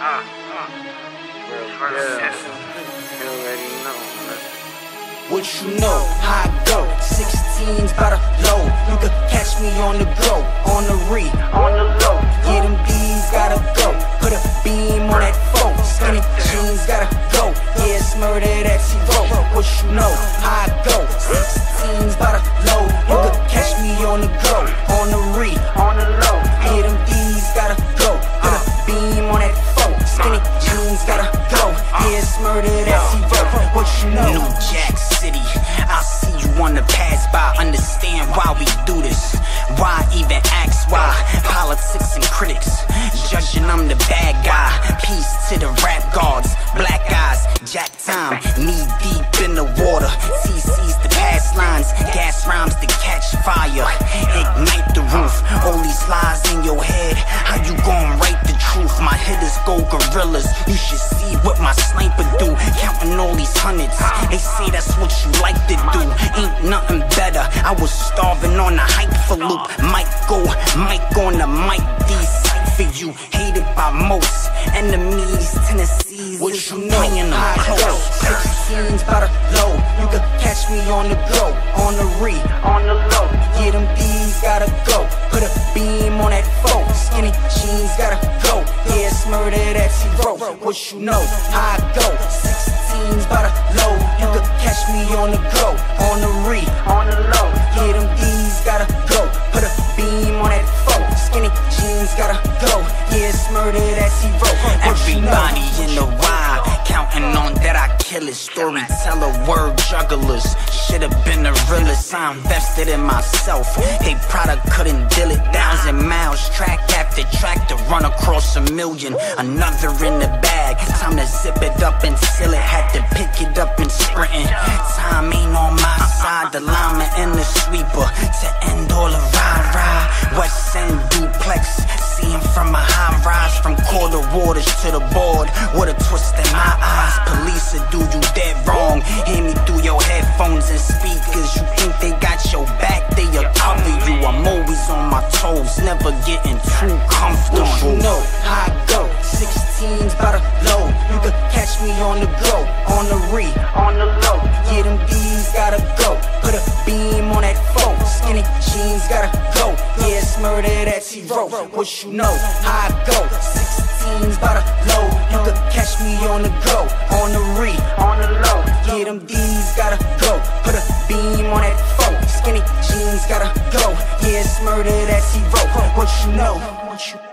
What you know, how I go? 16's by the low. You could catch me on the go On the re, on the low. Get them D's, gotta go. Put a beam know New Jack City. I see you wanna pass by, understand why we do this. Why even ask why? Politics and critics, judging I'm the bad guy. Peace to the rap gods, black eyes, jack time, knee deep in the water. TC's the pass lines, gas rhymes to catch fire. Gorillas. You should see what my sniper do, counting all these hundreds. They say that's what you like to do. Ain't nothing better. I was starving on a hype for loop. Might go, mic on the mic. These for you, hated by most enemies. Tennessee's what you know, playing them how I go close. 16's by the low You could catch me on the go On the re, on the low Get them D's, gotta go Put a beam on that Yeah, it's murder that she wrote What you know, how I go 16's by the low You could catch me on the go On the re, on the low Get them D's, gotta go Put a beam on that phone Skinny jeans, gotta go Yeah, it's murder that she wrote What you know? Everybody in the wild, counting on that I kill it. Storyteller, word jugglers. Should've been the realest. I invested in myself. They product couldn't deal it. Thousand miles, track after track to run across a million. Another in the bag. Time to zip it up and seal it. Had to pick it up and sprinting. Time ain't on my side. The lineman and the sweeper to end all the rah rah. West End duplex. Seeing from a high rise, from quarter waters to the board. What a twist in my toes, never getting too comfortable. You know how I go, 16's by the low. You can catch me on the go, on the re, on the low. Get them B's gotta go, put a beam on that foe. Skinny jeans gotta go, yeah, it's murder that zero. What you know, how I go, 16's by the low. You can catch me on the go, on the re, on the low. Get them D's gotta go, put a beam on that foe. Skinny jeans gotta go. Yeah, it's murder that he wrote. What you know?